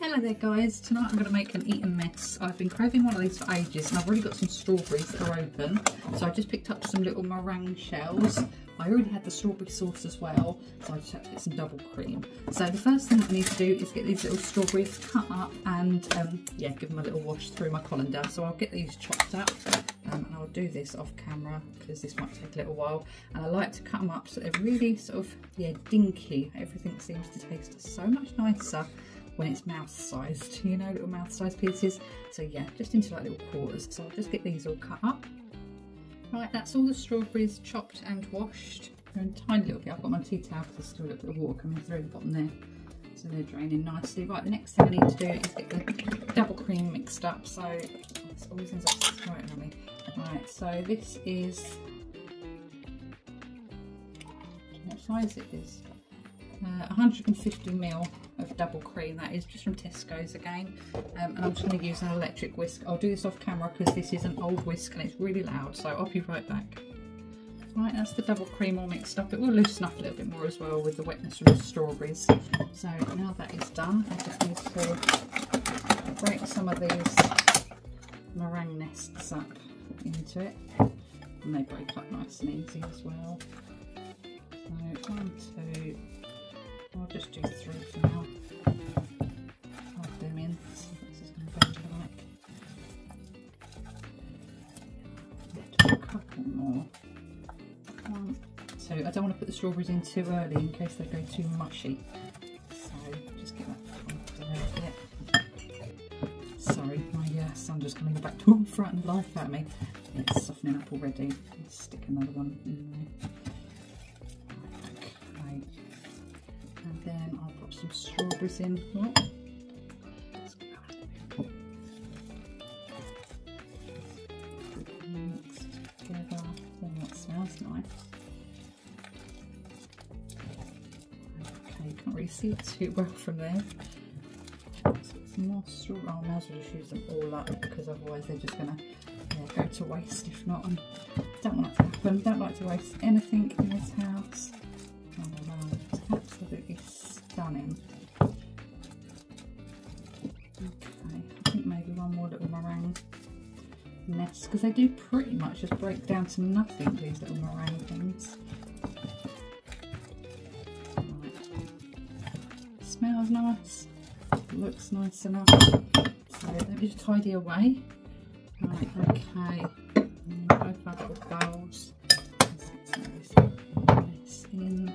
Hello there guys, tonight I'm going to make an Eton mess. I've been craving one of these for ages and I've already got some strawberries that are open. So I just picked up some little meringue shells. I already had the strawberry sauce as well, so I just had to get some double cream. So the first thing I need to do is get these little strawberries cut up and um, yeah, give them a little wash through my colander. So I'll get these chopped up um, and I'll do this off camera because this might take a little while. And I like to cut them up so they're really sort of, yeah, dinky. Everything seems to taste so much nicer when it's mouth sized, you know, little mouth sized pieces. So yeah, just into like little quarters. So I'll just get these all cut up. Right, that's all the strawberries chopped and washed. a tiny little bit, I've got my tea towel because there's still a little bit of water coming through the bottom there. So they're draining nicely. Right, the next thing I need to do is get the double cream mixed up. So this always ends up right on me. Right, so this is, what size it is? Uh, 150 ml of double cream. That is just from Tesco's again. Um, and I'm just going to use an electric whisk. I'll do this off camera because this is an old whisk and it's really loud. So I'll be right back. Right, that's the double cream all mixed up. It will loosen up a little bit more as well with the wetness from the strawberries. So now that is done, I just need to break some of these meringue nests up into it. And they break up nice and easy as well. So one, two, just do three for now. I'll them in, this is going to bend like. Do a couple more. Two. I don't want to put the strawberries in too early in case they go too mushy. So just get that. Sorry, my uh, son just coming back to frightened life at me. It's softening up already. Stick another one in there. Then I'll put some strawberries in. Mixed together. Oh, that smells nice. Okay, can't really see it too well from there. More strawberry. Oh, I might as well just use them all up because otherwise they're just gonna yeah, go to waste if not. And don't want that to happen. Don't like to waste anything in this house. Absolutely stunning. Okay, I think maybe one more little meringue nest because they do pretty much just break down to nothing, these little meringue things. Right. Smells nice, looks nice enough. So let me just tidy away. Right, okay. Both little bowls. in.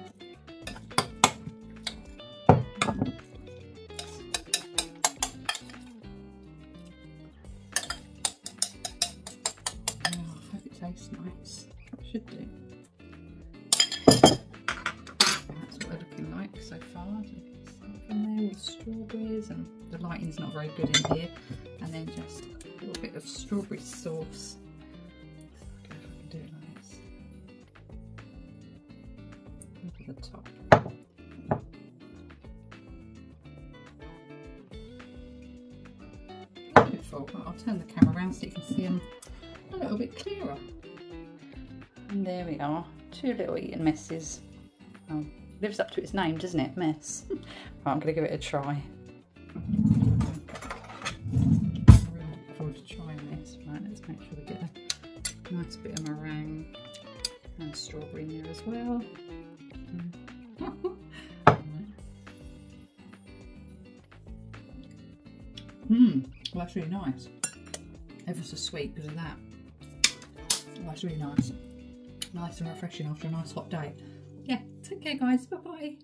Tastes nice. Should do. That's what they're looking like so far. From there with strawberries and the lighting's not very good in here. And then just a little bit of strawberry sauce. the top. Beautiful. I'll turn the camera around so you can see them a little bit clearer. And there we are, two little Eton messes. Oh, lives up to its name, doesn't it? Mess. right, I'm going to give it a try. trying this. Right, let's make sure we get a nice bit of meringue and strawberry in there as well. Mmm, well that's really nice. Ever so sweet because of that. Oh, that's really nice. Nice and refreshing after a nice hot day. Yeah, take care guys. Bye bye.